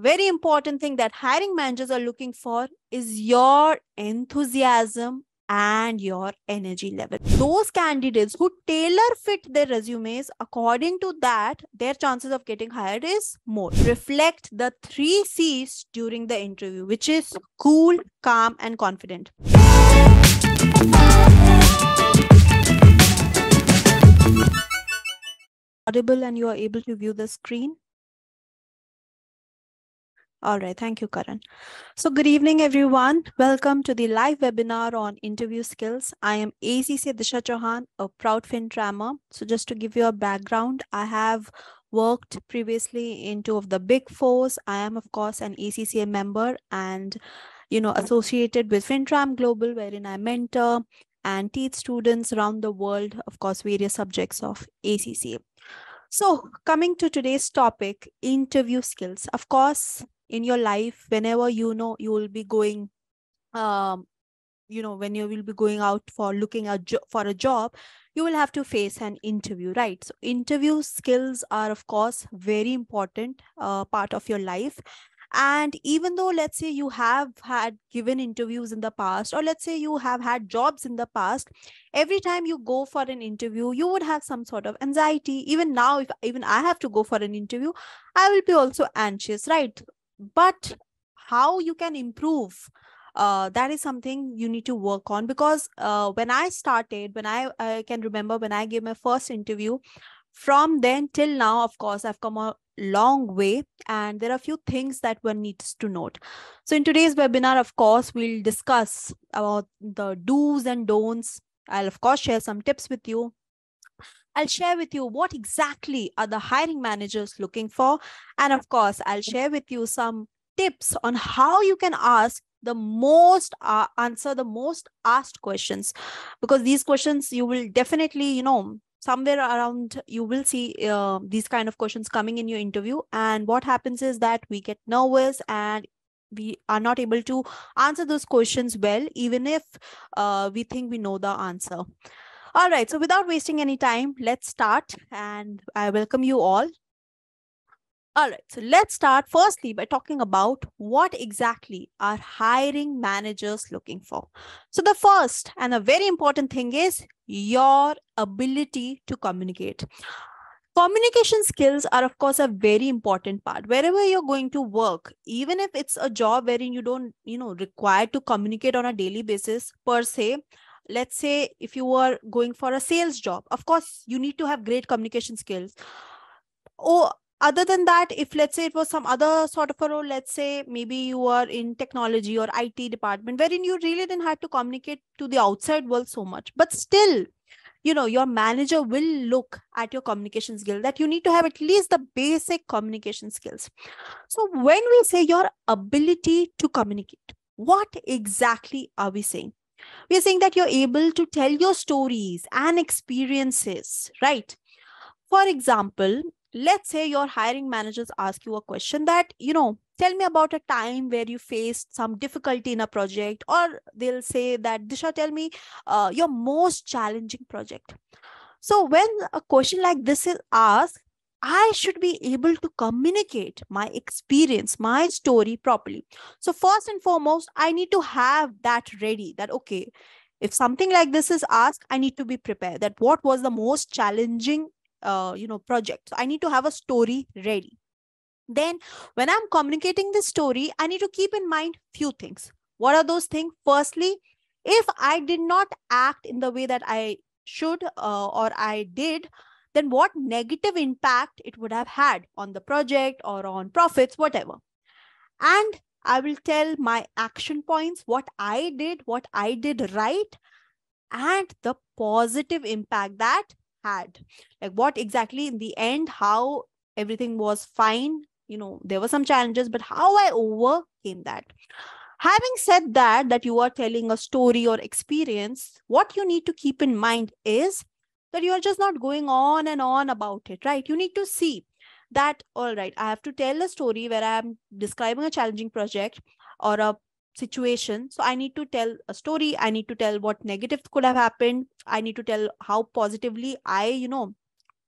very important thing that hiring managers are looking for is your enthusiasm and your energy level. Those candidates who tailor fit their resumes according to that, their chances of getting hired is more. Reflect the three C's during the interview, which is cool, calm, and confident. Audible and you are able to view the screen. All right. Thank you, Karan. So good evening, everyone. Welcome to the live webinar on interview skills. I am ACCA Disha Chauhan, a proud FinTrammer. So just to give you a background, I have worked previously in two of the big fours. I am, of course, an ACCA member and, you know, associated with FinTram Global, wherein I mentor and teach students around the world, of course, various subjects of ACCA. So coming to today's topic, interview skills. Of course, in your life whenever you know you will be going um you know when you will be going out for looking a jo- for a job you will have to face an interview right? So interview skills are of course very important uh, part of your life. And even though let's say you have had given interviews in the past or let's say you have had jobs in the past every time you go for an interview you would have some sort of anxiety. Even now if even i have to go for an interview i will be also anxious right but how you can improve uh, that is something you need to work on because uh, when i started when I, I can remember when i gave my first interview from then till now of course i've come a long way and there are a few things that one needs to note. So in today's webinar of course we'll discuss about the do's and don'ts. I'll of course share some tips with you I'll share with you what exactly are the hiring managers looking for. And of course, I'll share with you some tips on how you can ask the most uh, answer the most asked questions. Because these questions you will definitely you know somewhere around you will see uh, these kind of questions coming in your interview. And what happens is that we get nervous and we are not able to answer those questions well even if uh, we think we know the answer all right. So without wasting any time, let's start. And I welcome you all. All right. So let's start firstly by talking about what exactly are hiring managers looking for. So the first and a very important thing is your ability to communicate communication skills are of course a very important part wherever you're going to work even if it's a job wherein you don't you know require to communicate on a daily basis per se let's say if you are going for a sales job of course you need to have great communication skills. Or other than that if let's say it was some other sort of a role let's say maybe you are in technology or it department wherein you really didn't have to communicate to the outside world so much but still you know your manager will look at your communication skill that you need to have at least the basic communication skills. So when we say your ability to communicate what exactly are we saying we are saying that you're able to tell your stories and experiences, right? For example, let's say your hiring managers ask you a question that, you know, tell me about a time where you faced some difficulty in a project, or they'll say that, Disha, tell me uh, your most challenging project. So when a question like this is asked, I should be able to communicate my experience, my story properly. So, first and foremost, I need to have that ready that, okay, if something like this is asked, I need to be prepared that what was the most challenging, uh, you know, project. So, I need to have a story ready. Then, when I'm communicating this story, I need to keep in mind few things. What are those things? Firstly, if I did not act in the way that I should uh, or I did, then what negative impact it would have had on the project or on profits, whatever. And I will tell my action points, what I did, what I did right, and the positive impact that had. Like what exactly in the end, how everything was fine. You know, there were some challenges, but how I overcame that. Having said that, that you are telling a story or experience, what you need to keep in mind is that you are just not going on and on about it, right? You need to see that, all right, I have to tell a story where I'm describing a challenging project or a situation. So I need to tell a story. I need to tell what negative could have happened. I need to tell how positively I, you know,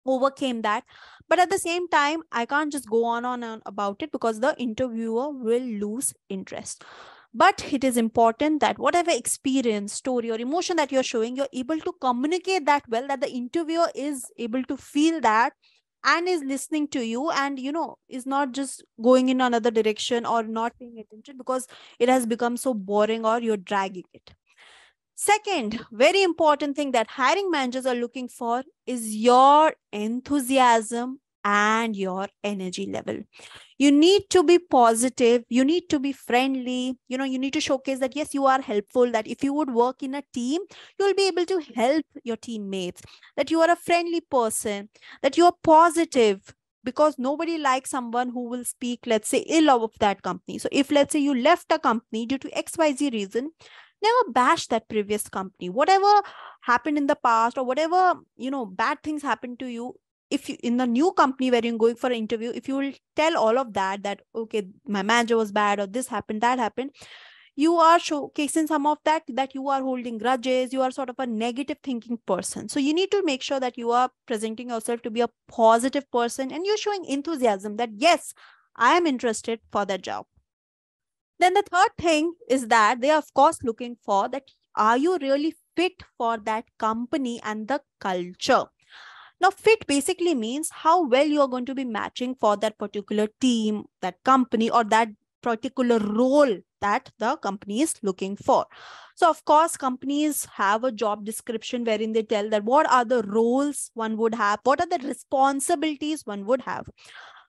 overcame that but at the same time i can't just go on and on about it because the interviewer will lose interest but it is important that whatever experience story or emotion that you're showing you're able to communicate that well that the interviewer is able to feel that and is listening to you and you know is not just going in another direction or not paying attention because it has become so boring or you're dragging it. Second very important thing that hiring managers are looking for is your enthusiasm and your energy level. You need to be positive you need to be friendly you know you need to showcase that yes you are helpful that if you would work in a team you will be able to help your teammates that you are a friendly person that you are positive because nobody likes someone who will speak let's say ill of that company. So if let's say you left a company due to xyz reason never bash that previous company. Whatever happened in the past or whatever you know bad things happened to you if you in the new company where you're going for an interview if you will tell all of that that okay my manager was bad or this happened that happened you are showcasing some of that that you are holding grudges you are sort of a negative thinking person. So you need to make sure that you are presenting yourself to be a positive person and you're showing enthusiasm that yes i am interested for that job. Then the third thing is that they are of course looking for that are you really fit for that company and the culture now, fit basically means how well you are going to be matching for that particular team, that company, or that particular role that the company is looking for. So, of course, companies have a job description wherein they tell that what are the roles one would have, what are the responsibilities one would have.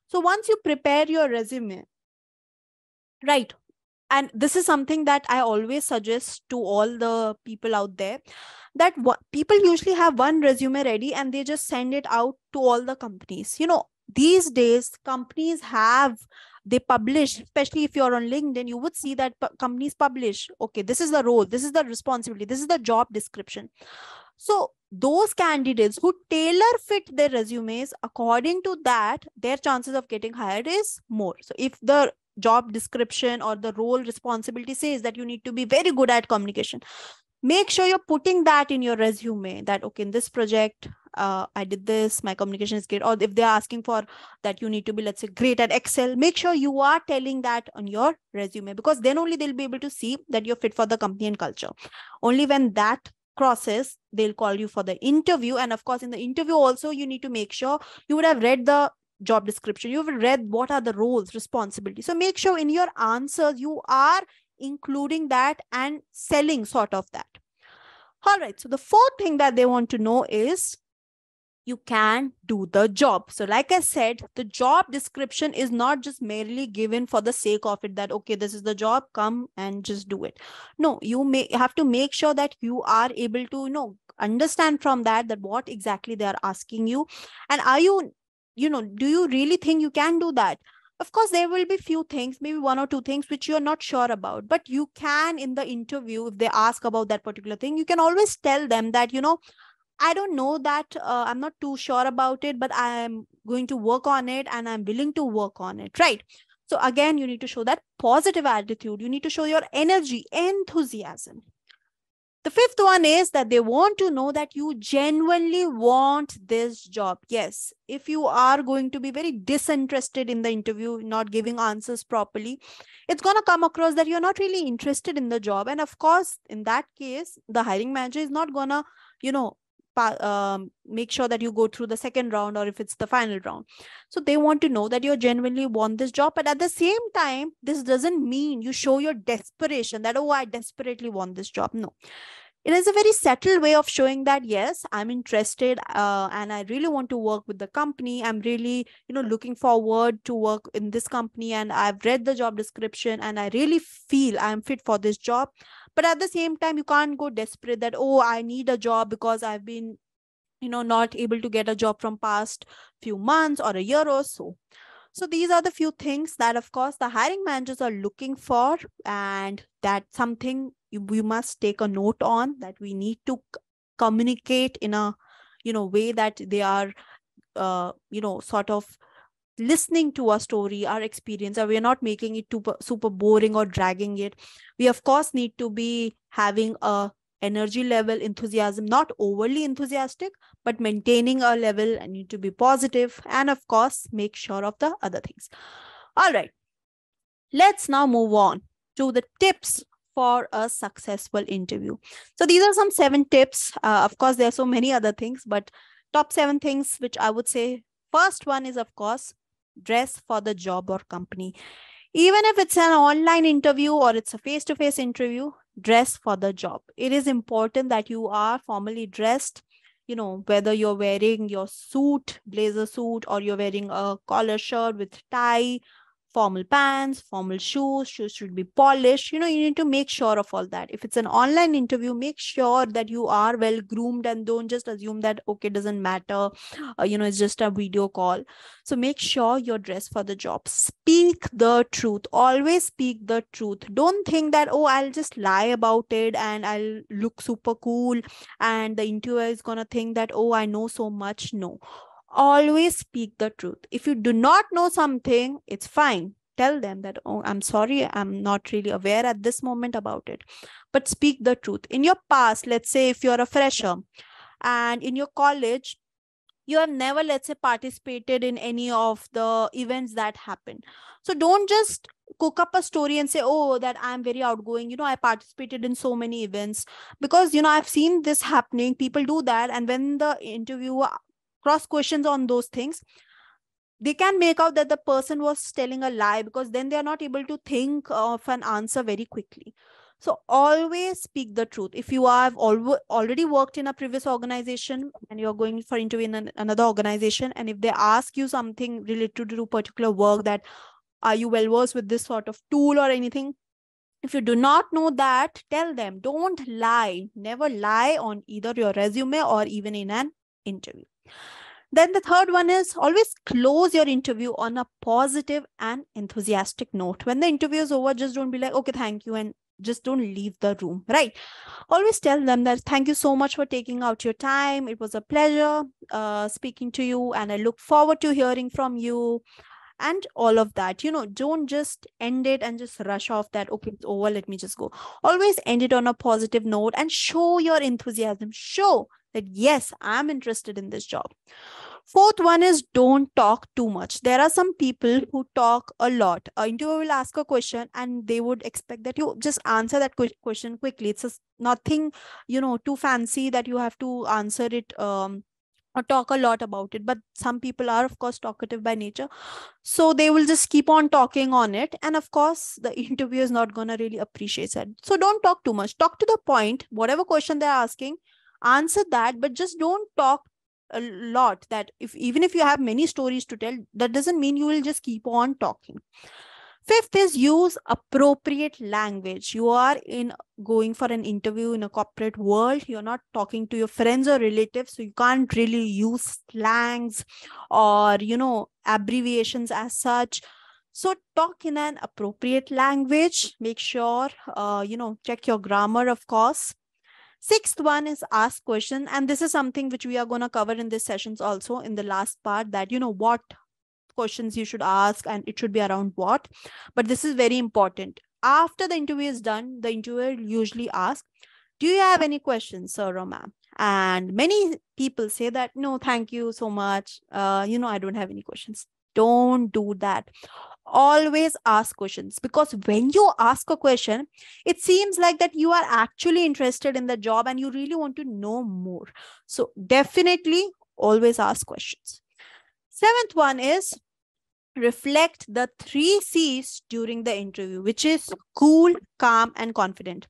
So, once you prepare your resume, right, and this is something that I always suggest to all the people out there that what, people usually have one resume ready and they just send it out to all the companies. You know these days companies have they publish especially if you're on linkedin you would see that companies publish okay this is the role this is the responsibility this is the job description. So those candidates who tailor fit their resumes according to that their chances of getting hired is more. So if the job description or the role responsibility says that you need to be very good at communication. Make sure you're putting that in your resume that okay in this project uh, i did this my communication is great. Or if they're asking for that you need to be let's say great at excel make sure you are telling that on your resume because then only they'll be able to see that you're fit for the company and culture. Only when that crosses they'll call you for the interview. And of course in the interview also you need to make sure you would have read the job description you've read what are the roles responsibilities so make sure in your answers you are including that and selling sort of that. All right. So the fourth thing that they want to know is you can do the job. So, like I said, the job description is not just merely given for the sake of it that, okay, this is the job, come and just do it. No, you may have to make sure that you are able to, you know, understand from that that what exactly they are asking you. And are you, you know, do you really think you can do that? of course there will be few things maybe one or two things which you're not sure about but you can in the interview if they ask about that particular thing you can always tell them that you know i don't know that uh, i'm not too sure about it but i'm going to work on it and i'm willing to work on it right? So again you need to show that positive attitude. You need to show your energy enthusiasm the fifth one is that they want to know that you genuinely want this job. Yes, if you are going to be very disinterested in the interview, not giving answers properly, it's going to come across that you're not really interested in the job. And of course, in that case, the hiring manager is not going to, you know, um, make sure that you go through the second round or if it's the final round. So they want to know that you genuinely want this job. But at the same time, this doesn't mean you show your desperation that, oh, I desperately want this job. No. It is a very subtle way of showing that, yes, I'm interested uh, and I really want to work with the company. I'm really, you know, looking forward to work in this company and I've read the job description and I really feel I'm fit for this job but at the same time you can't go desperate that oh i need a job because i've been you know not able to get a job from past few months or a year or so. So these are the few things that of course the hiring managers are looking for and that's something we must take a note on that we need to communicate in a you know way that they are uh, you know sort of listening to our story, our experience, and we're not making it too super boring or dragging it. We, of course, need to be having a energy level, enthusiasm, not overly enthusiastic, but maintaining a level and need to be positive, and of course, make sure of the other things. All right, let's now move on to the tips for a successful interview. So these are some seven tips. Uh, of course, there are so many other things, but top seven things which I would say. First one is, of course, dress for the job or company. Even if it's an online interview or it's a face to face interview, dress for the job. It is important that you are formally dressed. You know, whether you're wearing your suit, blazer suit, or you're wearing a collar shirt with tie formal pants, formal shoes, shoes should be polished. You know, you need to make sure of all that. If it's an online interview, make sure that you are well groomed and don't just assume that, okay, doesn't matter. Uh, you know, it's just a video call. So make sure you're dressed for the job. Speak the truth. Always speak the truth. Don't think that, oh, I'll just lie about it and I'll look super cool and the interviewer is going to think that, oh, I know so much. No always speak the truth. If you do not know something, it's fine. Tell them that, oh, I'm sorry, I'm not really aware at this moment about it. But speak the truth. In your past, let's say if you're a fresher and in your college, you have never, let's say, participated in any of the events that happen. So don't just cook up a story and say, oh, that I'm very outgoing. You know, I participated in so many events because, you know, I've seen this happening. People do that. And when the interviewer cross questions on those things they can make out that the person was telling a lie because then they are not able to think of an answer very quickly. So always speak the truth. If you have al- already worked in a previous organization and you're going for interview in an, another organization and if they ask you something related to particular work that are you well versed with this sort of tool or anything? If you do not know that tell them. Don't lie. Never lie on either your resume or even in an interview then the third one is always close your interview on a positive and enthusiastic note. When the interview is over, just don't be like, okay, thank you, and just don't leave the room, right? Always tell them that thank you so much for taking out your time. It was a pleasure uh, speaking to you, and I look forward to hearing from you and all of that you know don't just end it and just rush off that okay it's over let me just go. Always end it on a positive note and show your enthusiasm. Show that yes i'm interested in this job. Fourth one is don't talk too much. There are some people who talk a lot. A interviewer will ask a question and they would expect that you just answer that question quickly. It's nothing you know too fancy that you have to answer it um, or talk a lot about it but some people are of course talkative by nature. So they will just keep on talking on it and of course the interviewer is not going to really appreciate that so don't talk too much. Talk to the point whatever question they're asking answer that but just don't talk a lot that if even if you have many stories to tell that doesn't mean you will just keep on talking fifth is use appropriate language. You are in going for an interview in a corporate world. You're not talking to your friends or relatives so you can't really use slangs or you know abbreviations as such. So talk in an appropriate language. Make sure uh, you know check your grammar of course. Sixth one is ask question. And this is something which we are going to cover in this sessions also in the last part that, you know, what questions you should ask and it should be around what. But this is very important. After the interview is done, the interviewer usually asks, do you have any questions, sir or ma'am? And many people say that, no, thank you so much. Uh, you know, I don't have any questions. Don't do that always ask questions because when you ask a question it seems like that you are actually interested in the job and you really want to know more so definitely always ask questions seventh one is reflect the three c's during the interview which is cool calm and confident.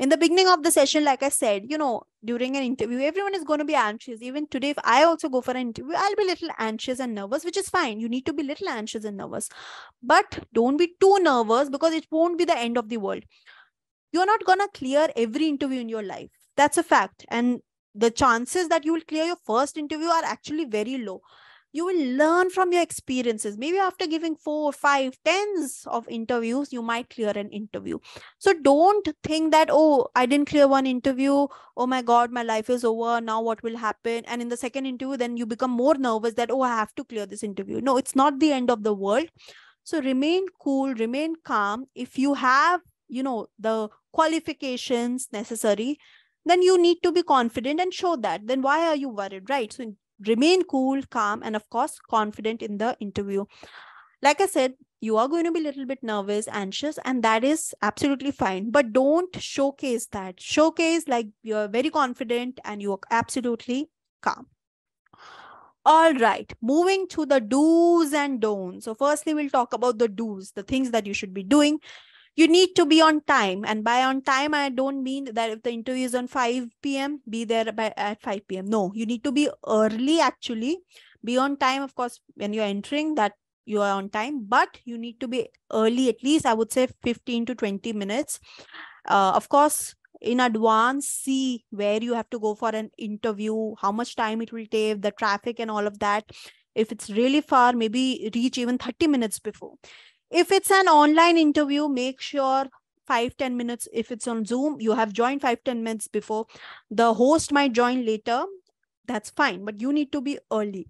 In the beginning of the session like i said you know during an interview everyone is going to be anxious. Even today if i also go for an interview i'll be a little anxious and nervous which is fine. You need to be a little anxious and nervous. But don't be too nervous because it won't be the end of the world. You're not going to clear every interview in your life. That's a fact. And the chances that you will clear your first interview are actually very low you will learn from your experiences. Maybe after giving four or five tens of interviews you might clear an interview. So don't think that oh i didn't clear one interview. Oh my god my life is over. Now what will happen? And in the second interview then you become more nervous that oh i have to clear this interview. No it's not the end of the world. So remain cool remain calm. If you have you know the qualifications necessary then you need to be confident and show that. Then why are you worried right? So remain cool calm and of course confident in the interview. Like i said you are going to be a little bit nervous anxious and that is absolutely fine. But don't showcase that. Showcase like you're very confident and you're absolutely calm. All right moving to the do's and don'ts. So firstly we'll talk about the do's the things that you should be doing you need to be on time. And by on time i don't mean that if the interview is on 5 p.m be there by at 5 p.m no you need to be early actually. Be on time of course when you're entering that you are on time but you need to be early at least i would say 15 to 20 minutes. Uh, of course in advance see where you have to go for an interview how much time it will take the traffic and all of that. If it's really far maybe reach even 30 minutes before if it's an online interview make sure five ten minutes if it's on zoom you have joined five ten minutes before the host might join later that's fine but you need to be early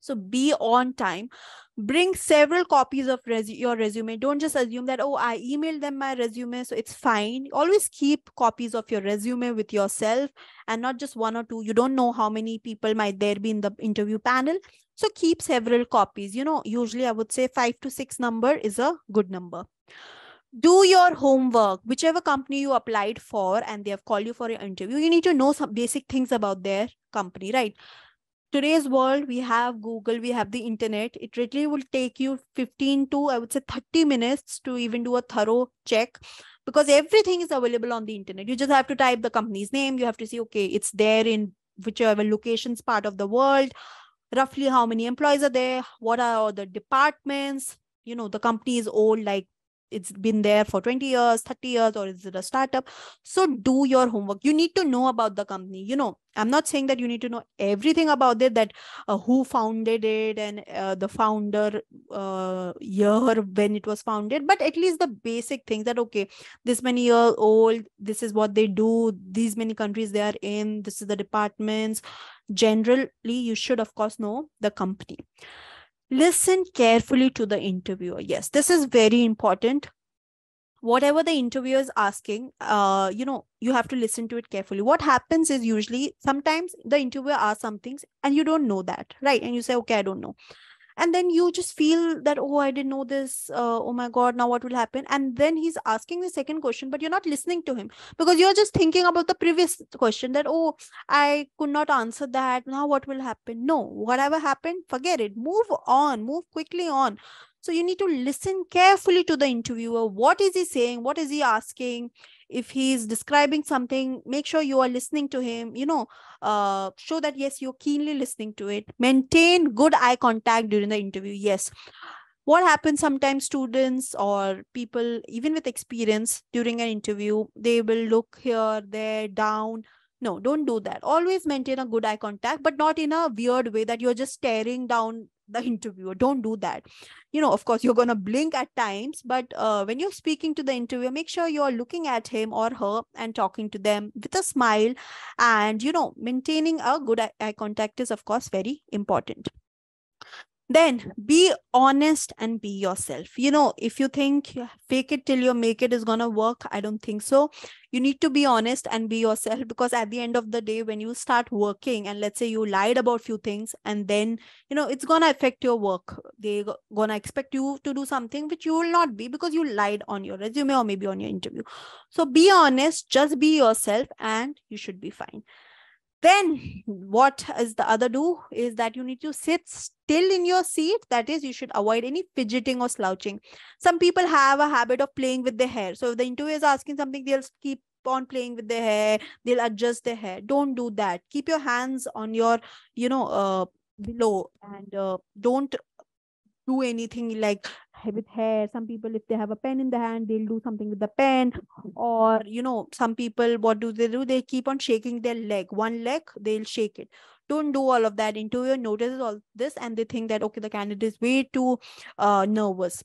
so be on time. Bring several copies of res- your resume. Don't just assume that, oh, I emailed them my resume, so it's fine. Always keep copies of your resume with yourself and not just one or two. You don't know how many people might there be in the interview panel. So keep several copies. You know, usually I would say five to six number is a good number. Do your homework whichever company you applied for and they have called you for your interview you need to know some basic things about their company right? Today's world we have google we have the internet. It really will take you 15 to i would say 30 minutes to even do a thorough check because everything is available on the internet. You just have to type the company's name. You have to see okay it's there in whichever locations part of the world roughly how many employees are there? What are the departments? You know the company is old like it's been there for 20 years 30 years or is it a startup? So do your homework. You need to know about the company. You know i'm not saying that you need to know everything about it that uh, who founded it and uh, the founder uh, year when it was founded but at least the basic things that okay this many year old this is what they do these many countries they are in this is the departments. Generally you should of course know the company listen carefully to the interviewer. Yes this is very important. Whatever the interviewer is asking uh you know you have to listen to it carefully. What happens is usually sometimes the interviewer asks some things and you don't know that right? And you say okay i don't know and then you just feel that oh i didn't know this uh, oh my god now what will happen? And then he's asking the second question but you're not listening to him because you're just thinking about the previous question that oh i could not answer that. Now what will happen? No whatever happened forget it. Move on move quickly on. So you need to listen carefully to the interviewer. What is he saying? What is he asking if he's describing something make sure you are listening to him you know uh, show that yes you're keenly listening to it. Maintain good eye contact during the interview yes. What happens sometimes students or people even with experience during an interview they will look here there down. No don't do that. Always maintain a good eye contact but not in a weird way that you're just staring down the interviewer. Don't do that. You know of course you're going to blink at times but uh, when you're speaking to the interviewer make sure you're looking at him or her and talking to them with a smile. And you know maintaining a good eye contact is of course very important then be honest and be yourself. You know if you think fake it till you make it is going to work i don't think so. You need to be honest and be yourself because at the end of the day when you start working and let's say you lied about few things and then you know it's going to affect your work. They're going to expect you to do something which you will not be because you lied on your resume or maybe on your interview. So be honest just be yourself and you should be fine then what is the other do is that you need to sit still in your seat. That is you should avoid any fidgeting or slouching. Some people have a habit of playing with their hair. So if the interviewer is asking something they'll keep on playing with their hair. They'll adjust their hair. Don't do that. Keep your hands on your you know uh, below and uh, don't do anything like with hair. Some people if they have a pen in the hand they'll do something with the pen. Or you know some people what do they do? They keep on shaking their leg. One leg they'll shake it. Don't do all of that interviewer notices all this and they think that okay the candidate is way too uh, nervous.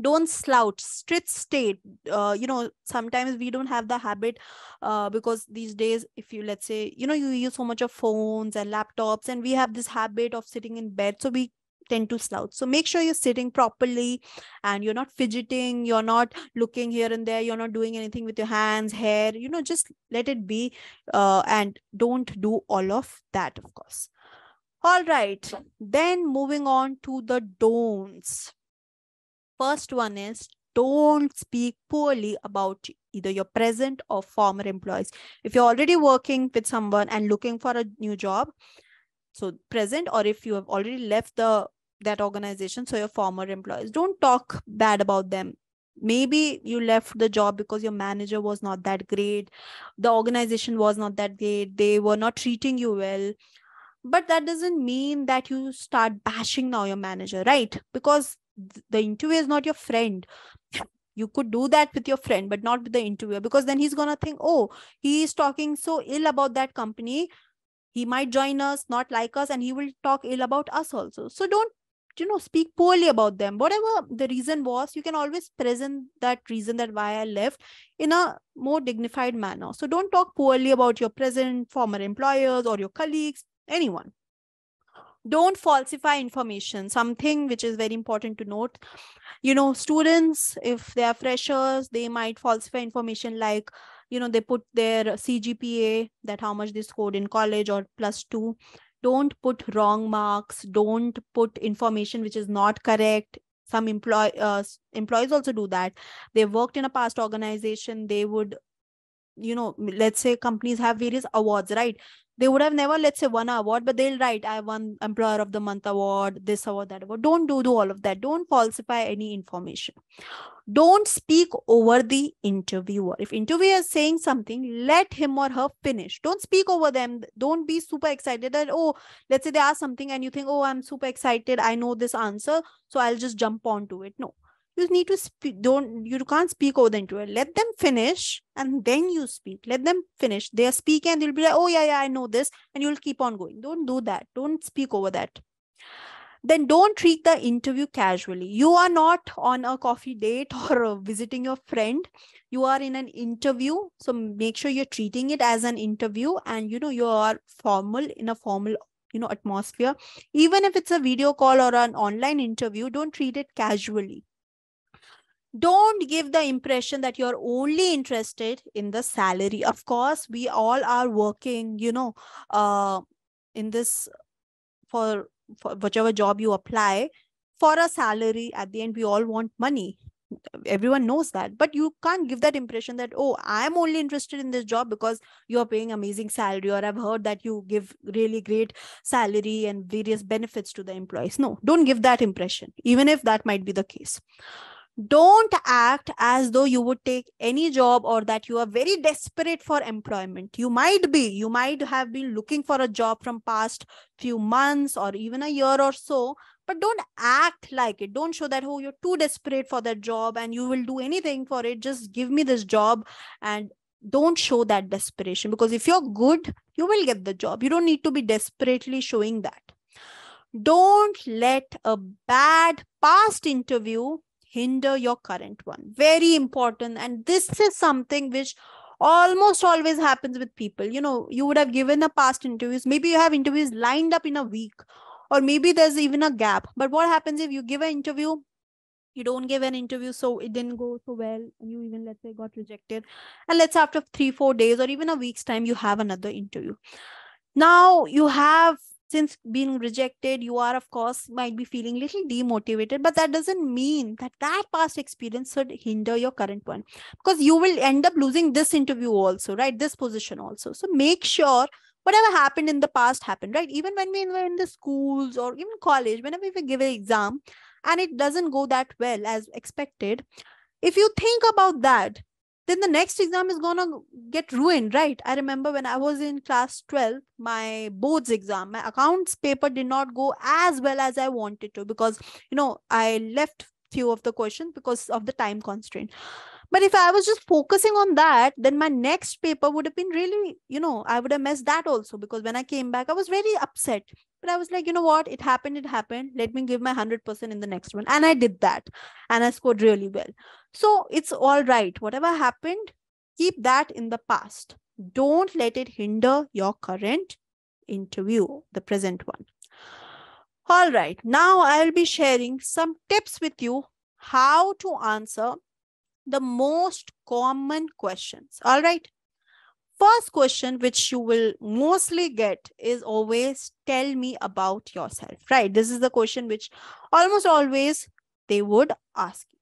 Don't slouch. Straight. State uh, you know sometimes we don't have the habit uh, because these days if you let's say you know you use so much of phones and laptops and we have this habit of sitting in bed so we tend to slouch. So make sure you're sitting properly and you're not fidgeting you're not looking here and there you're not doing anything with your hands hair you know just let it be uh, and don't do all of that of course. All right then moving on to the don'ts. First one is don't speak poorly about either your present or former employees. If you're already working with someone and looking for a new job, so present, or if you have already left the that organization, so your former employees, don't talk bad about them. Maybe you left the job because your manager was not that great, the organization was not that great, they were not treating you well. But that doesn't mean that you start bashing now your manager, right? Because the interviewer is not your friend you could do that with your friend but not with the interviewer because then he's to think oh he is talking so ill about that company he might join us not like us and he will talk ill about us also so don't you know speak poorly about them. Whatever the reason was you can always present that reason that why i left in a more dignified manner. So don't talk poorly about your present former employers or your colleagues anyone. Don't falsify information something which is very important to note. You know students if they are freshers they might falsify information like you know they put their cgpa that how much they scored in college or plus 2 don't put wrong marks don't put information which is not correct. Some employ uh, employees also do that. They worked in a past organization they would you know let's say companies have various awards right they would have never let's say won an award but they'll write i won employer of the month award this award that award. Don't do, do all of that. Don't falsify any information. Don't speak over the interviewer. If interviewer is saying something let him or her finish. Don't speak over them. Don't be super excited that oh let's say they ask something and you think oh i'm super excited. I know this answer so i'll just jump onto it no you need to speak don't you can't speak over the interviewer. Let them finish and then you speak. Let them finish. They are speaking and they'll be like oh yeah yeah i know this and you'll keep on going. Don't do that. Don't speak over that. Then don't treat the interview casually. You are not on a coffee date or visiting your friend. You are in an interview. So make sure you're treating it as an interview and you know you are formal in a formal you know atmosphere. Even if it's a video call or an online interview don't treat it casually don't give the impression that you're only interested in the salary. Of course we all are working you know uh in this for, for whichever job you apply for a salary at the end we all want money. Everyone knows that. But you can't give that impression that oh i'm only interested in this job because you are paying amazing salary or i've heard that you give really great salary and various benefits to the employees. No don't give that impression even if that might be the case don't act as though you would take any job or that you are very desperate for employment. You might be. You might have been looking for a job from past few months or even a year or so but don't act like it. Don't show that oh you're too desperate for that job and you will do anything for it. Just give me this job. And don't show that desperation because if you're good you will get the job. You don't need to be desperately showing that. Don't let a bad past interview hinder your current one. Very important. And this is something which almost always happens with people. You know you would have given a past interviews. Maybe you have interviews lined up in a week or maybe there's even a gap. But what happens if you give an interview you don't give an interview so it didn't go so well and you even let's say got rejected. And let's say after three four days or even a week's time you have another interview. Now you have since being rejected you are of course might be feeling little demotivated but that doesn't mean that that past experience should hinder your current one. Because you will end up losing this interview also right? This position also. So make sure whatever happened in the past happened right? Even when we were in the schools or even college whenever we give an exam and it doesn't go that well as expected if you think about that then the next exam is going to get ruined right? I remember when i was in class 12 my boards exam my accounts paper did not go as well as i wanted to because you know i left few of the questions because of the time constraint. But if i was just focusing on that then my next paper would have been really you know i would have messed that also because when i came back i was very upset but i was like you know what? It happened it happened. Let me give my 100% in the next one. And i did that. And i scored really well. So it's all right. Whatever happened keep that in the past. Don't let it hinder your current interview the present one. All right, now I'll be sharing some tips with you how to answer the most common questions. All right. First question, which you will mostly get, is always tell me about yourself, right? This is the question which almost always they would ask you.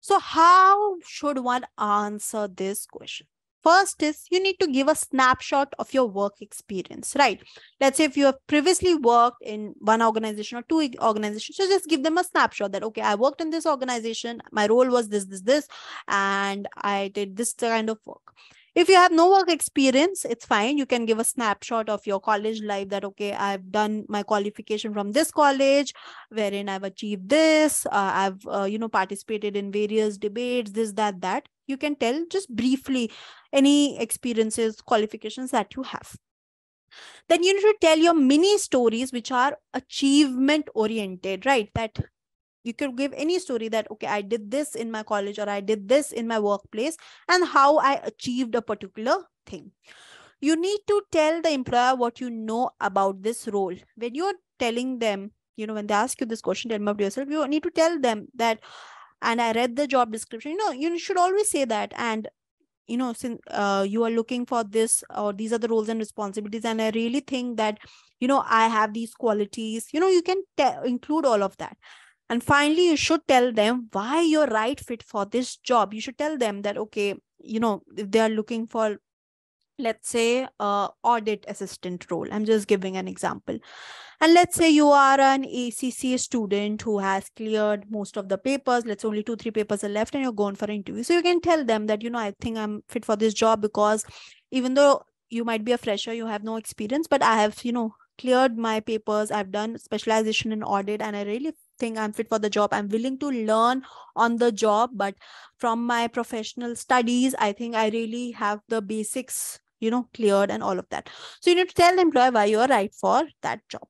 So, how should one answer this question? First is you need to give a snapshot of your work experience, right? Let's say if you have previously worked in one organization or two organizations, so just give them a snapshot that, okay, I worked in this organization, my role was this, this, this, and I did this kind of work. If you have no work experience, it's fine. You can give a snapshot of your college life that, okay, I've done my qualification from this college, wherein I've achieved this. Uh, I've, uh, you know, participated in various debates, this, that, that. You can tell just briefly any experiences, qualifications that you have. Then you need to tell your mini stories, which are achievement oriented, right? That you could give any story that okay i did this in my college or i did this in my workplace and how i achieved a particular thing. You need to tell the employer what you know about this role. When you're telling them you know when they ask you this question tell me about yourself you need to tell them that and i read the job description you know you should always say that. And you know since uh, you are looking for this or these are the roles and responsibilities and i really think that you know i have these qualities you know you can include all of that and finally, you should tell them why you're right fit for this job. You should tell them that, okay, you know, if they are looking for, let's say, uh, audit assistant role. I'm just giving an example. And let's say you are an ACCA student who has cleared most of the papers. Let's say only two, three papers are left and you're going for an interview. So you can tell them that, you know, I think I'm fit for this job because even though you might be a fresher, you have no experience, but I have, you know, cleared my papers. I've done specialization in audit and I really think I'm fit for the job. I'm willing to learn on the job, but from my professional studies, I think I really have the basics, you know, cleared and all of that. So you need to tell the employer why you're right for that job.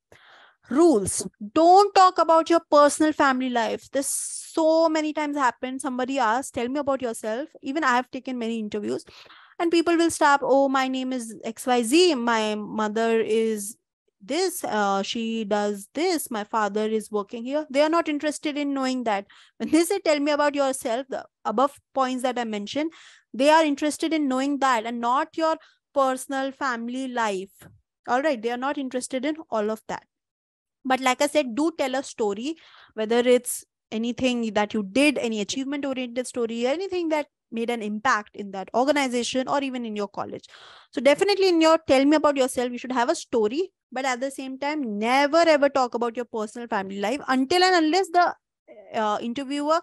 Rules. Don't talk about your personal family life. This so many times happened. Somebody asked, tell me about yourself. Even I have taken many interviews and people will stop oh my name is xyz my mother is this uh, she does this my father is working here. They are not interested in knowing that. When they say tell me about yourself the above points that i mentioned they are interested in knowing that and not your personal family life. All right they are not interested in all of that. But like i said do tell a story whether it's anything that you did any achievement oriented story anything that made an impact in that organization or even in your college. So definitely in your tell me about yourself you should have a story but at the same time never ever talk about your personal family life until and unless the uh, interviewer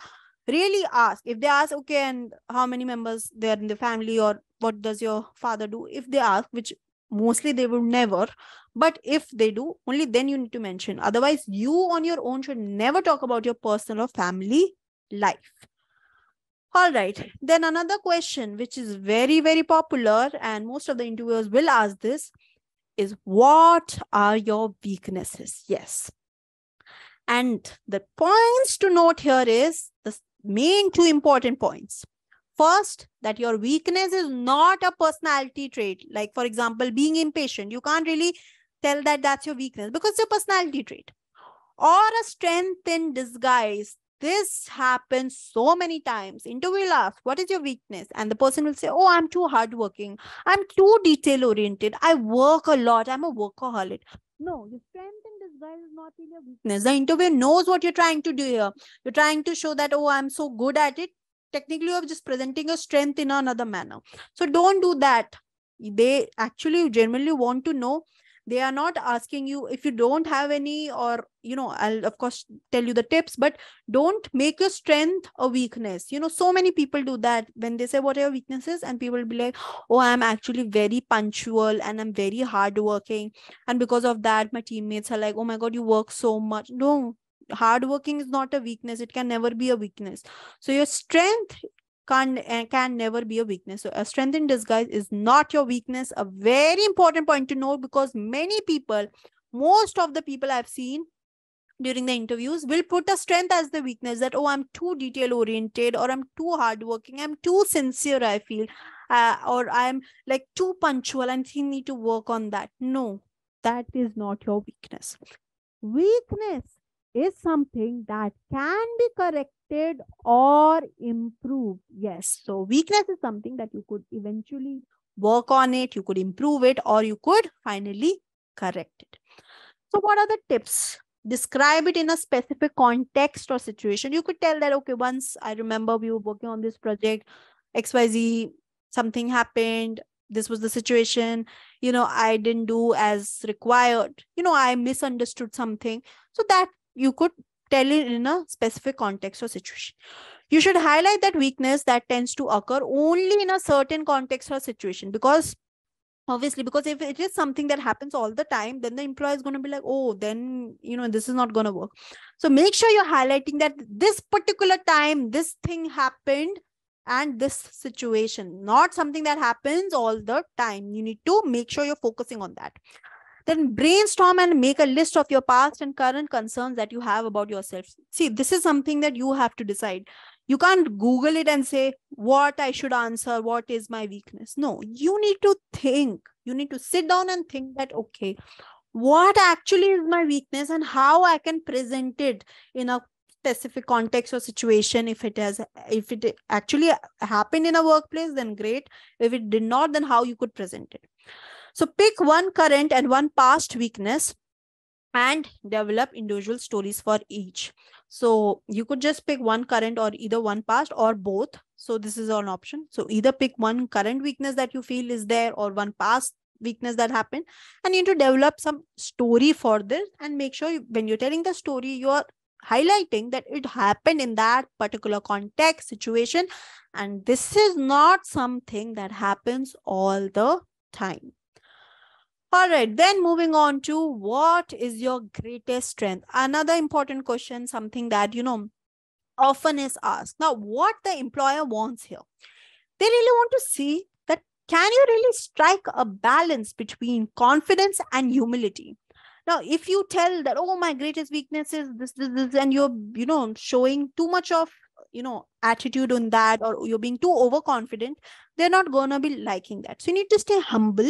really ask. If they ask okay and how many members there in the family or what does your father do? If they ask which mostly they would never but if they do only then you need to mention. Otherwise you on your own should never talk about your personal or family life all right then another question which is very very popular and most of the interviewers will ask this is what are your weaknesses? Yes. And the points to note here is the main two important points. First, that your weakness is not a personality trait. Like, for example, being impatient. You can't really tell that that's your weakness because it's a personality trait. Or a strength in disguise this happens so many times. Interview will ask, What is your weakness? And the person will say, Oh, I'm too hardworking. I'm too detail oriented. I work a lot. I'm a workaholic. No, your strength in disguise is not in your weakness. The interviewer knows what you're trying to do here. You're trying to show that, Oh, I'm so good at it. Technically, you're just presenting your strength in another manner. So don't do that. They actually genuinely want to know they are not asking you if you don't have any or you know i'll of course tell you the tips but don't make your strength a weakness. You know so many people do that. When they say what are your weaknesses and people will be like oh i'm actually very punctual and i'm very hardworking. And because of that my teammates are like oh my god you work so much. No hardworking is not a weakness. It can never be a weakness. So your strength can uh, can never be a weakness. So a strength in disguise is not your weakness. A very important point to note because many people most of the people i've seen during the interviews will put a strength as the weakness that oh i'm too detail oriented or i'm too hardworking. I'm too sincere i feel. Uh, or i'm like too punctual and you need to work on that. No that is not your weakness. Weakness is something that can be corrected or improved. Yes. So weakness is something that you could eventually work on it, you could improve it, or you could finally correct it. So what are the tips? Describe it in a specific context or situation. You could tell that, okay, once I remember we were working on this project, XYZ, something happened, this was the situation you know i didn't do as required you know i misunderstood something so that you could tell it in a specific context or situation you should highlight that weakness that tends to occur only in a certain context or situation because obviously because if it is something that happens all the time then the employer is going to be like oh then you know this is not going to work so make sure you're highlighting that this particular time this thing happened and this situation, not something that happens all the time. You need to make sure you're focusing on that. Then brainstorm and make a list of your past and current concerns that you have about yourself. See, this is something that you have to decide. You can't Google it and say what I should answer, what is my weakness. No, you need to think. You need to sit down and think that, okay, what actually is my weakness and how I can present it in a specific context or situation if it has if it actually happened in a workplace then great if it did not then how you could present it so pick one current and one past weakness and develop individual stories for each. So you could just pick one current or either one past or both. So this is an option. So either pick one current weakness that you feel is there or one past weakness that happened and you need to develop some story for this and make sure you, when you're telling the story you are highlighting that it happened in that particular context situation and this is not something that happens all the time all right then moving on to what is your greatest strength? Another important question something that you know often is asked. Now what the employer wants here. They really want to see that can you really strike a balance between confidence and humility? Now, if you tell that, oh, my greatest weakness is this, this, this, and you're, you know, showing too much of, you know, attitude on that, or you're being too overconfident, they're not going to be liking that. So you need to stay humble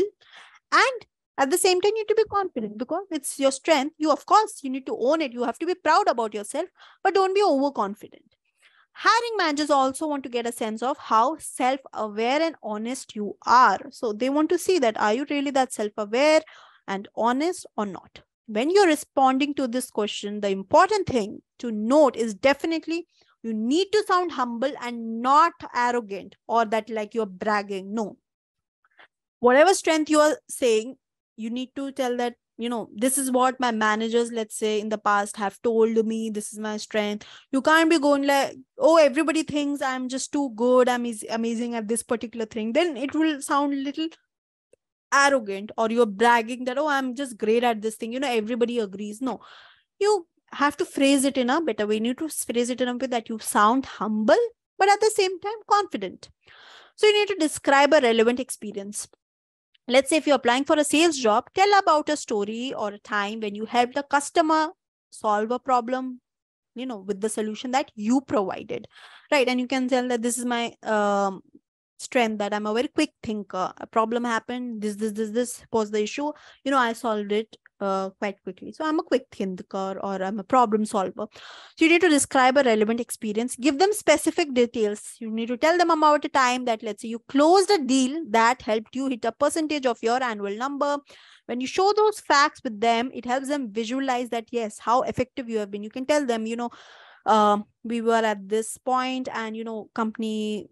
and at the same time you need to be confident because it's your strength. You of course you need to own it. You have to be proud about yourself but don't be overconfident. Hiring managers also want to get a sense of how self-aware and honest you are. So they want to see that are you really that self-aware and honest or not? When you're responding to this question, the important thing to note is definitely you need to sound humble and not arrogant or that like you're bragging. No. Whatever strength you are saying, you need to tell that, you know, this is what my managers, let's say in the past, have told me. This is my strength. You can't be going like, oh, everybody thinks I'm just too good. I'm is- amazing at this particular thing. Then it will sound a little arrogant or you're bragging that oh i'm just great at this thing you know everybody agrees no you have to phrase it in a better way you need to phrase it in a way that you sound humble but at the same time confident so you need to describe a relevant experience let's say if you're applying for a sales job tell about a story or a time when you helped a customer solve a problem you know with the solution that you provided right? And you can tell that this is my um, strength that i'm a very quick thinker. A problem happened this this this this was the issue. You know i solved it uh, quite quickly. So i'm a quick thinker or i'm a problem solver. So you need to describe a relevant experience. Give them specific details. You need to tell them about a time that let's say you closed a deal that helped you hit a percentage of your annual number. When you show those facts with them it helps them visualize that yes how effective you have been. You can tell them you know uh, we were at this point and you know company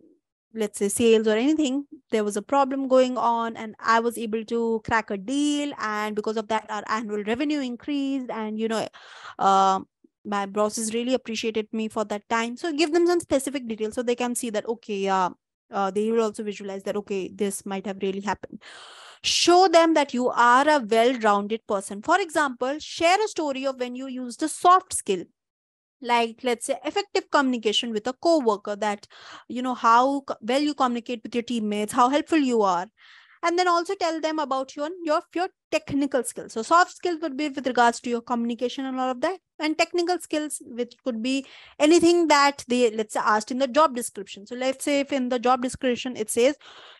let's say sales or anything there was a problem going on and i was able to crack a deal and because of that our annual revenue increased and you know uh, my bosses really appreciated me for that time. So give them some specific details so they can see that okay yeah uh, they will also visualize that okay this might have really happened. Show them that you are a well-rounded person. For example share a story of when you used a soft skill like let's say effective communication with a co-worker that you know how well you communicate with your teammates how helpful you are. And then also tell them about your your your technical skills. So soft skills would be with regards to your communication and all of that. And technical skills which could be anything that they let's say asked in the job description. So let's say if in the job description it says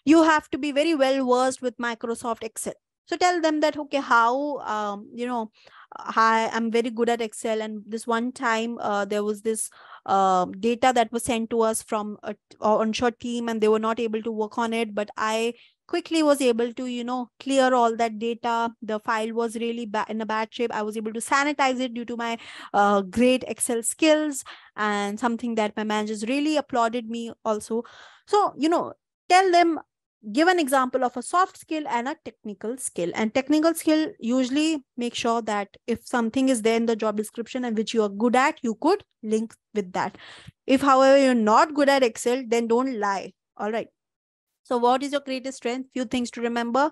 you have to be very well versed with microsoft excel. So tell them that okay how um, you know hi i'm very good at excel and this one time uh, there was this uh, data that was sent to us from a onshore team and they were not able to work on it but i quickly was able to you know clear all that data. The file was really bad in a bad shape. I was able to sanitize it due to my uh, great excel skills and something that my managers really applauded me also. So you know tell them give an example of a soft skill and a technical skill. And technical skill usually make sure that if something is there in the job description and which you are good at you could link with that. If however you're not good at excel then don't lie. All right. So what is your greatest strength? Few things to remember.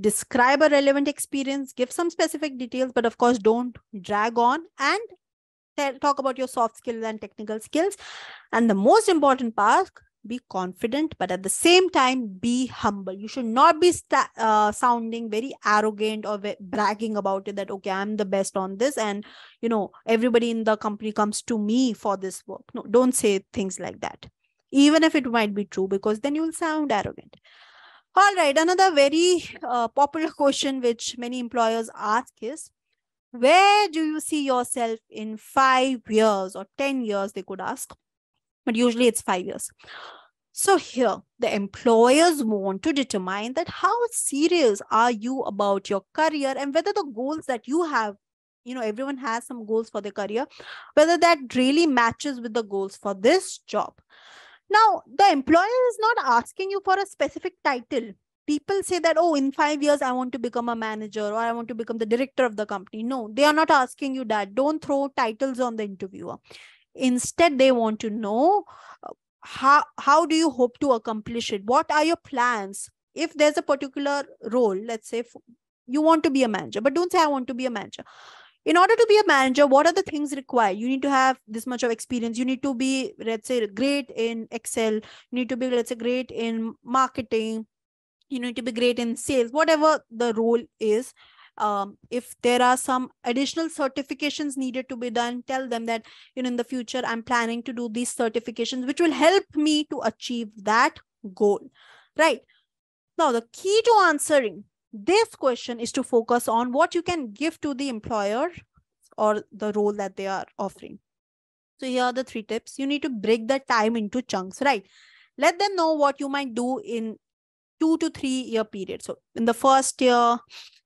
Describe a relevant experience. Give some specific details but of course don't drag on and talk about your soft skills and technical skills. And the most important part be confident but at the same time be humble. You should not be uh, sounding very arrogant or bragging about it that okay i'm the best on this and you know everybody in the company comes to me for this work. No don't say things like that. Even if it might be true because then you'll sound arrogant. All right another very uh, popular question which many employers ask is where do you see yourself in 5 years or 10 years? They could ask but usually it's five years. So here, the employers want to determine that how serious are you about your career and whether the goals that you have, you know, everyone has some goals for their career, whether that really matches with the goals for this job. Now, the employer is not asking you for a specific title. People say that, oh, in five years, I want to become a manager or I want to become the director of the company. No, they are not asking you that. Don't throw titles on the interviewer instead they want to know uh, how how do you hope to accomplish it? What are your plans? If there's a particular role let's say you want to be a manager but don't say i want to be a manager. In order to be a manager what are the things required? You need to have this much of experience. You need to be let's say great in excel. You need to be let's say great in marketing. You need to be great in sales whatever the role is um, if there are some additional certifications needed to be done tell them that you know in the future i'm planning to do these certifications which will help me to achieve that goal right? Now the key to answering this question is to focus on what you can give to the employer or the role that they are offering. So here are the three tips. You need to break the time into chunks right? Let them know what you might do in two to three year period. So in the first year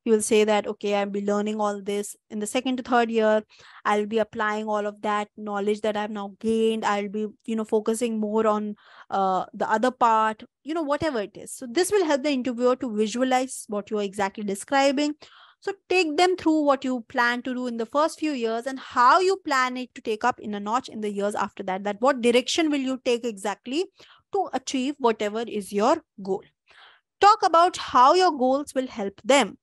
you will say that okay i'll be learning all this. In the second to third year i'll be applying all of that knowledge that i've now gained. I'll be you know focusing more on uh, the other part you know whatever it is. So this will help the interviewer to visualize what you're exactly describing. So take them through what you plan to do in the first few years and how you plan it to take up in a notch in the years after that that what direction will you take exactly to achieve whatever is your goal talk about how your goals will help them.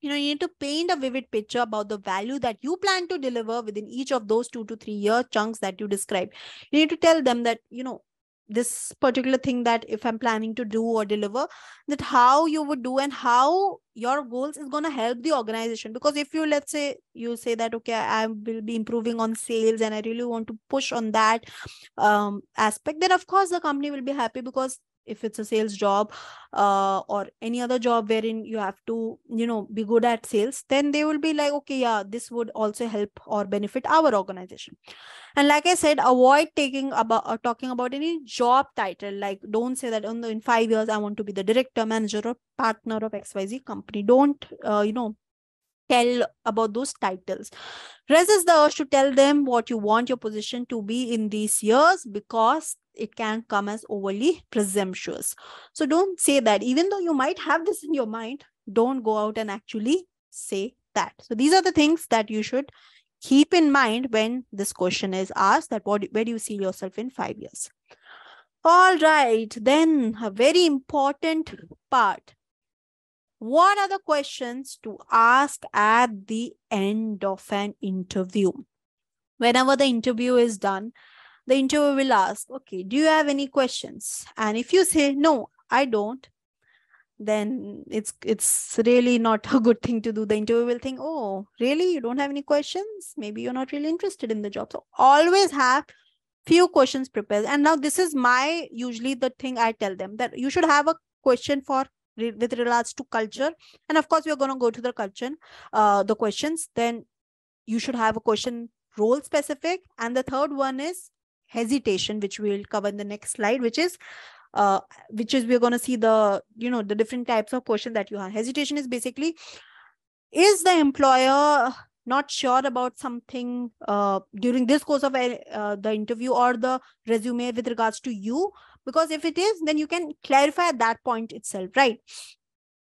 You know you need to paint a vivid picture about the value that you plan to deliver within each of those two to three year chunks that you describe you need to tell them that you know this particular thing that if i'm planning to do or deliver that how you would do and how your goals is going to help the organization. Because if you let's say you say that okay i will be improving on sales and i really want to push on that um, aspect then of course the company will be happy because if it's a sales job uh, or any other job wherein you have to you know be good at sales then they will be like okay yeah this would also help or benefit our organization. And like i said avoid taking about uh, talking about any job title. Like don't say that oh, in five years i want to be the director manager or partner of xyz company. Don't uh, you know tell about those titles. Resist the urge to tell them what you want your position to be in these years because it can come as overly presumptuous. So don't say that. Even though you might have this in your mind, don't go out and actually say that. So these are the things that you should keep in mind when this question is asked that what, where do you see yourself in five years? All right, then a very important part what are the questions to ask at the end of an interview? Whenever the interview is done, the interviewer will ask, okay, do you have any questions? And if you say, no, I don't, then it's it's really not a good thing to do. The interviewer will think, oh, really? You don't have any questions? Maybe you're not really interested in the job. So always have few questions prepared. And now this is my usually the thing I tell them that you should have a question for with regards to culture and of course we're going to go to the culture uh, the questions then you should have a question role specific. And the third one is hesitation, which we'll cover in the next slide, which is uh, which is we're going to see the you know the different types of question that you have. Hesitation is basically is the employer not sure about something uh, during this course of uh, the interview or the resume with regards to you? Because if it is then you can clarify at that point itself right?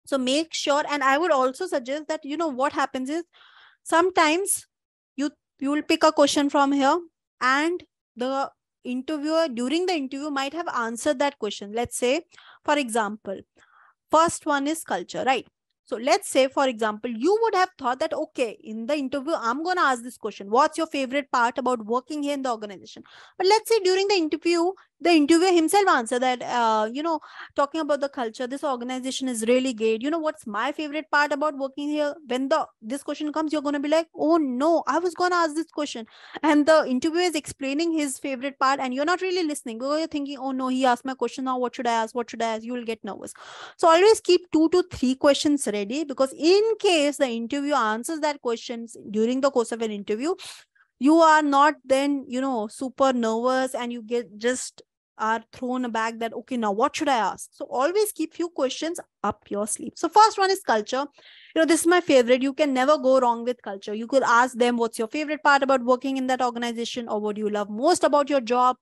So make sure and i would also suggest that you know what happens is sometimes you you will pick a question from here and the interviewer during the interview might have answered that question let's say for example first one is culture right so let's say, for example, you would have thought that, okay, in the interview, I'm going to ask this question. What's your favorite part about working here in the organization? But let's say during the interview, the interviewer himself answer that, uh, you know, talking about the culture, this organization is really great. You know, what's my favorite part about working here? When the this question comes, you're going to be like, oh no, I was going to ask this question. And the interviewer is explaining his favorite part and you're not really listening you're thinking, oh no, he asked my question. Now what should I ask? What should I ask? You will get nervous. So always keep two to three questions ready because in case the interviewer answers that questions during the course of an interview, you are not then you know super nervous and you get just are thrown aback that okay now what should i ask? So always keep few questions up your sleeve. So first one is culture. You know this is my favorite. You can never go wrong with culture. You could ask them what's your favorite part about working in that organization or what you love most about your job?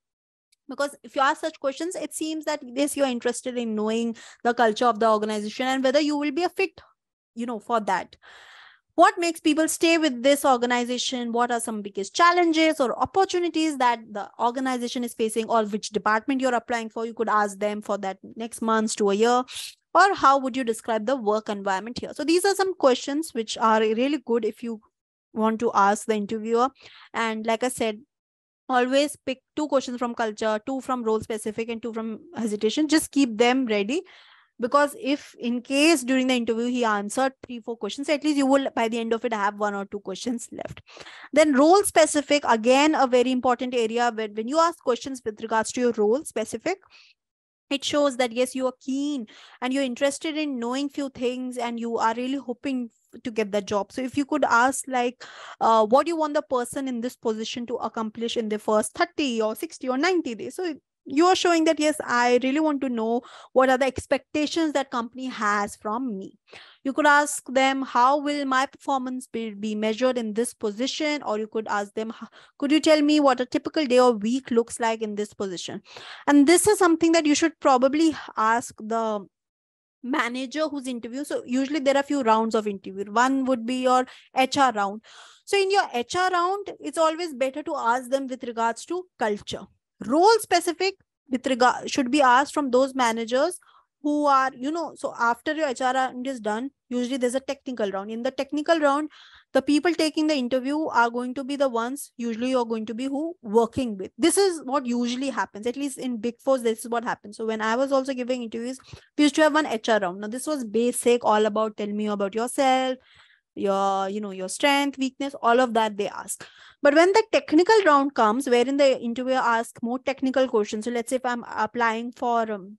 Because if you ask such questions it seems that yes you're interested in knowing the culture of the organization and whether you will be a fit you know for that what makes people stay with this organization? What are some biggest challenges or opportunities that the organization is facing or which department you're applying for? You could ask them for that next months to a year. Or how would you describe the work environment here? So these are some questions which are really good if you want to ask the interviewer. And like i said always pick two questions from culture two from role specific and two from hesitation. Just keep them ready because if in case during the interview he answered three four questions at least you will by the end of it have one or two questions left. Then role specific again a very important area where when you ask questions with regards to your role specific it shows that yes you are keen and you're interested in knowing few things and you are really hoping to get the job. So if you could ask like uh, what do you want the person in this position to accomplish in the first 30 or 60 or 90 days? So you are showing that yes i really want to know what are the expectations that company has from me. You could ask them how will my performance be, be measured in this position? Or you could ask them could you tell me what a typical day or week looks like in this position? And this is something that you should probably ask the manager who's interview so usually there are a few rounds of interview. One would be your hr round. So in your hr round it's always better to ask them with regards to culture role specific with regard should be asked from those managers who are you know so after your hr round is done usually there's a technical round. In the technical round the people taking the interview are going to be the ones usually you're going to be who working with. This is what usually happens. At least in big four this is what happens. So when i was also giving interviews we used to have one hr round. Now this was basic all about tell me about yourself your you know your strength weakness all of that they ask. But when the technical round comes wherein the interviewer asks more technical questions so let's say if i'm applying for um,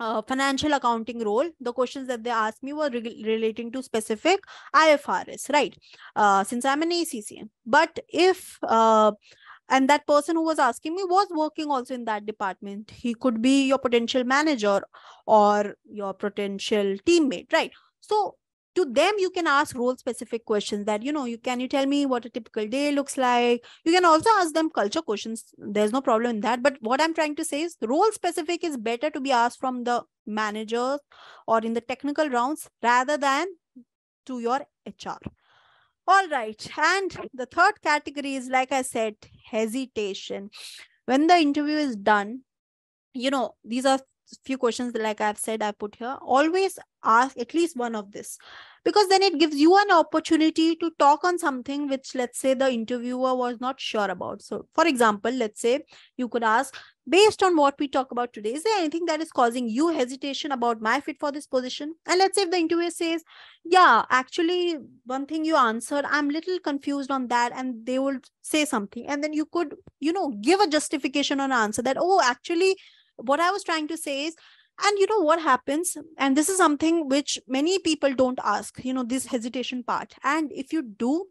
a financial accounting role the questions that they asked me were re- relating to specific ifrs right? Uh, since i'm an ACCA but if uh, and that person who was asking me was working also in that department he could be your potential manager or your potential teammate right? So to them you can ask role specific questions that you know you can you tell me what a typical day looks like? You can also ask them culture questions. There's no problem in that. But what i'm trying to say is role specific is better to be asked from the managers or in the technical rounds rather than to your hr all right. And the third category is like i said hesitation. When the interview is done you know these are few questions like I've said I put here, always ask at least one of this because then it gives you an opportunity to talk on something which let's say the interviewer was not sure about. So for example, let's say you could ask based on what we talk about today, is there anything that is causing you hesitation about my fit for this position? And let's say if the interviewer says, yeah, actually one thing you answered, I'm little confused on that. And they will say something. And then you could, you know, give a justification on answer that, oh, actually what I was trying to say is, and you know what happens, and this is something which many people don't ask, you know, this hesitation part. And if you do,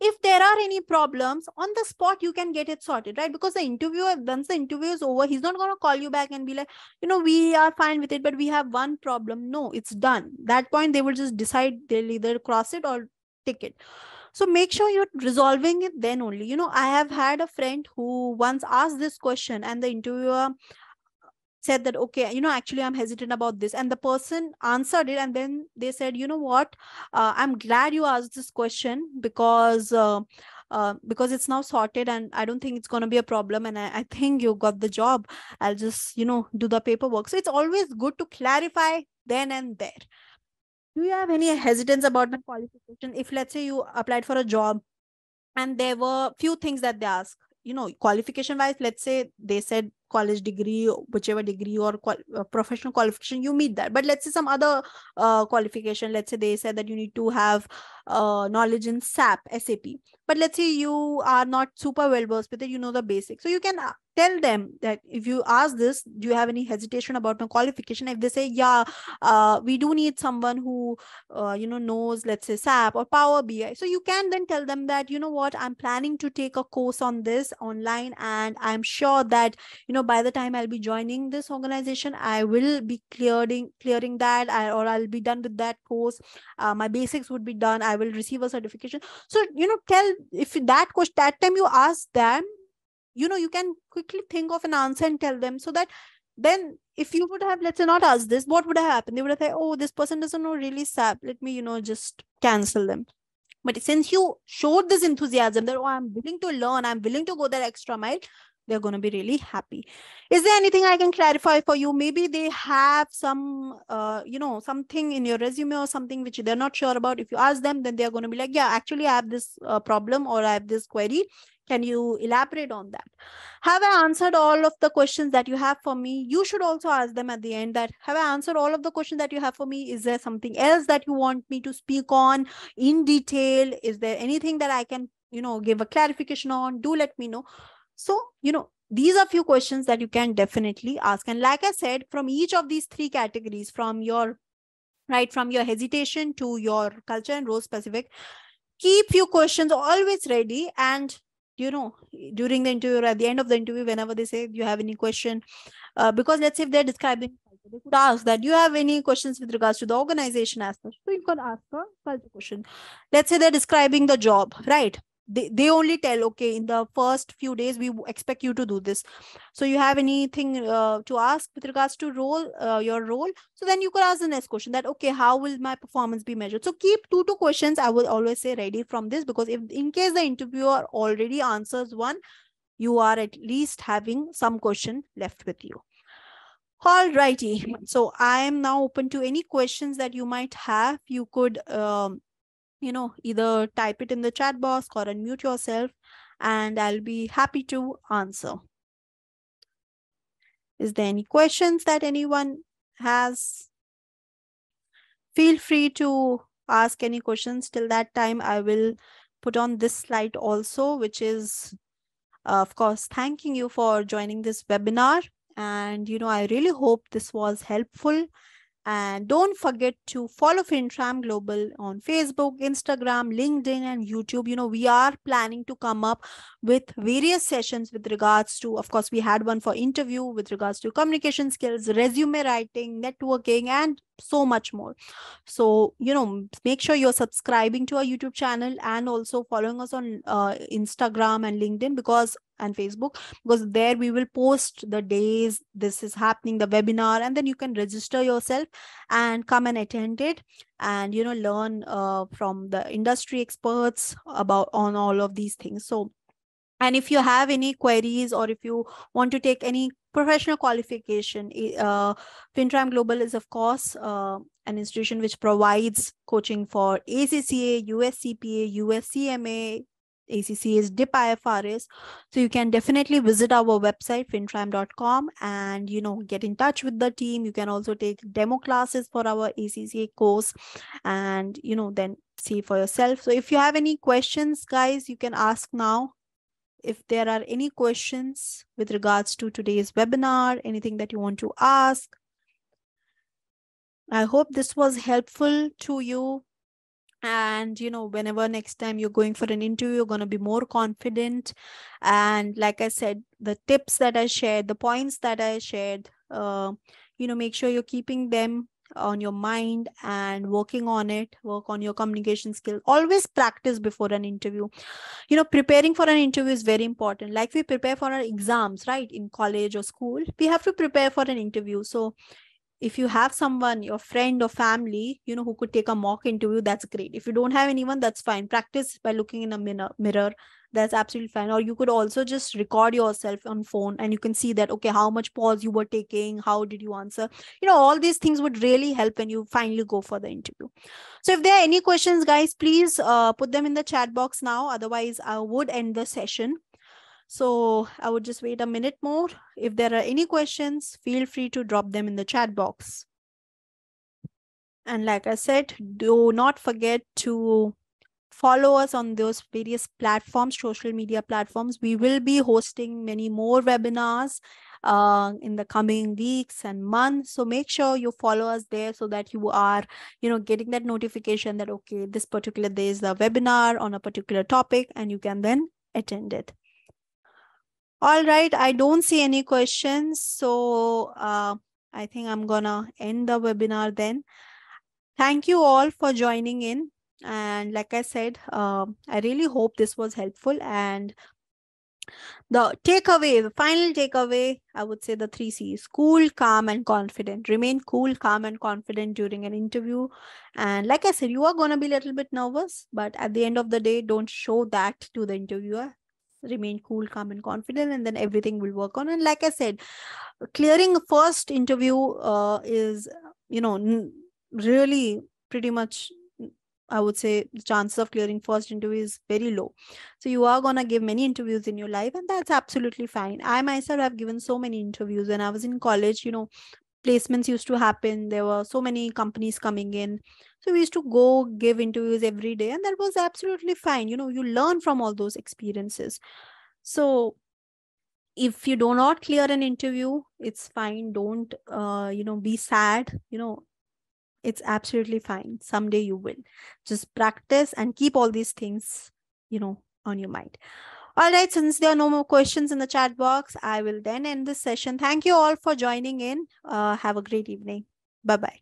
if there are any problems on the spot you can get it sorted right? Because the interviewer once the interview is over he's not going to call you back and be like you know we are fine with it but we have one problem. No it's done. That point they will just decide they'll either cross it or take it so make sure you're resolving it then only. You know i have had a friend who once asked this question and the interviewer said that okay you know actually i'm hesitant about this. And the person answered it and then they said you know what? Uh, i'm glad you asked this question because uh, uh, because it's now sorted and i don't think it's going to be a problem and I, I think you got the job. I'll just you know do the paperwork. So it's always good to clarify then and there do you have any hesitance about my qualification? If let's say you applied for a job and there were few things that they ask you know qualification wise let's say they said college degree whichever degree or qual- uh, professional qualification you meet that. But let's say some other uh, qualification let's say they said that you need to have uh, knowledge in sap sap but let's say you are not super well versed with it you know the basics. So you can uh, tell them that if you ask this do you have any hesitation about my qualification? If they say yeah uh, we do need someone who uh, you know knows let's say sap or power bi so you can then tell them that you know what? I'm planning to take a course on this online and i'm sure that you know by the time i'll be joining this organization i will be clearing clearing that I, or i'll be done with that course. Uh, my basics would be done. I will receive a certification. So you know tell if that question that time you ask them you know you can quickly think of an answer and tell them so that then if you would have let's say not asked this what would have happened? They would have said oh this person doesn't know really sap. Let me you know just cancel them. But since you showed this enthusiasm that oh i'm willing to learn i'm willing to go that extra mile they're going to be really happy is there anything i can clarify for you maybe they have some uh, you know something in your resume or something which they're not sure about if you ask them then they're going to be like yeah actually i have this uh, problem or i have this query can you elaborate on that? Have I answered all of the questions that you have for me? You should also ask them at the end that have I answered all of the questions that you have for me? Is there something else that you want me to speak on in detail? Is there anything that I can, you know, give a clarification on? Do let me know. So, you know, these are few questions that you can definitely ask. And like I said, from each of these three categories, from your right from your hesitation to your culture and role specific keep few questions always ready. And you know during the interview or at the end of the interview whenever they say you have any question uh, because let's say if they're describing they could ask that you have any questions with regards to the organization as such? So you could ask a culture question. Let's say they're describing the job right they, they only tell okay in the first few days we expect you to do this. So you have anything uh, to ask with regards to role uh, your role? So then you could ask the next question that okay how will my performance be measured? So keep two two questions. I will always say ready from this because if in case the interviewer already answers one you are at least having some question left with you. All righty. So i am now open to any questions that you might have. You could um, you know, either type it in the chat box or unmute yourself and I'll be happy to answer. Is there any questions that anyone has? Feel free to ask any questions. Till that time, I will put on this slide also, which is, uh, of course, thanking you for joining this webinar. And, you know, I really hope this was helpful and don't forget to follow FinTram Global on Facebook, Instagram, LinkedIn, and YouTube. You know, we are planning to come up with various sessions with regards to, of course, we had one for interview with regards to communication skills, resume writing, networking, and so much more. So, you know, make sure you're subscribing to our YouTube channel and also following us on uh, Instagram and LinkedIn because and Facebook because there we will post the days this is happening, the webinar, and then you can register yourself and come and attend it and you know learn uh, from the industry experts about on all of these things. So and if you have any queries or if you want to take any professional qualification, uh, FinTram Global is, of course, uh, an institution which provides coaching for ACCA, USCPA, USCMA, ACCA is DIP IFRS. So you can definitely visit our website, fintram.com, and, you know, get in touch with the team. You can also take demo classes for our ACCA course and, you know, then see for yourself. So if you have any questions, guys, you can ask now. If there are any questions with regards to today's webinar, anything that you want to ask, I hope this was helpful to you. And you know whenever next time you're going for an interview you're going to be more confident. And like i said the tips that i shared the points that i shared uh, you know make sure you're keeping them on your mind and working on it work on your communication skill. Always practice before an interview. You know preparing for an interview is very important. Like we prepare for our exams right in college or school we have to prepare for an interview. So if you have someone your friend or family you know who could take a mock interview that's great. If you don't have anyone that's fine. Practice by looking in a mirror, that's absolutely fine. Or you could also just record yourself on phone and you can see that okay how much pause you were taking how did you answer? You know all these things would really help when you finally go for the interview. So if there are any questions guys please uh, put them in the chat box now. Otherwise i would end the session so I would just wait a minute more. If there are any questions, feel free to drop them in the chat box. And like I said, do not forget to follow us on those various platforms, social media platforms. We will be hosting many more webinars uh, in the coming weeks and months. So make sure you follow us there so that you are, you know, getting that notification that, okay, this particular day is the webinar on a particular topic and you can then attend it. All right, I don't see any questions. So uh, I think I'm gonna end the webinar then. Thank you all for joining in. And like I said, uh, I really hope this was helpful. And the takeaway, the final takeaway, I would say the three C's cool, calm, and confident. Remain cool, calm, and confident during an interview. And like I said, you are going to be a little bit nervous, but at the end of the day, don't show that to the interviewer remain cool calm and confident and then everything will work on and like i said clearing first interview uh, is you know really pretty much I would say the chances of clearing first interview is very low. So you are going to give many interviews in your life and that's absolutely fine. I myself have given so many interviews when I was in college, you know, placements used to happen. There were so many companies coming in. So we used to go give interviews every day, and that was absolutely fine. You know, you learn from all those experiences. So if you do not clear an interview, it's fine. Don't uh, you know, be sad. You know, it's absolutely fine. Someday you will. Just practice and keep all these things, you know, on your mind. All right, since there are no more questions in the chat box, I will then end this session. Thank you all for joining in. Uh, have a great evening. Bye-bye.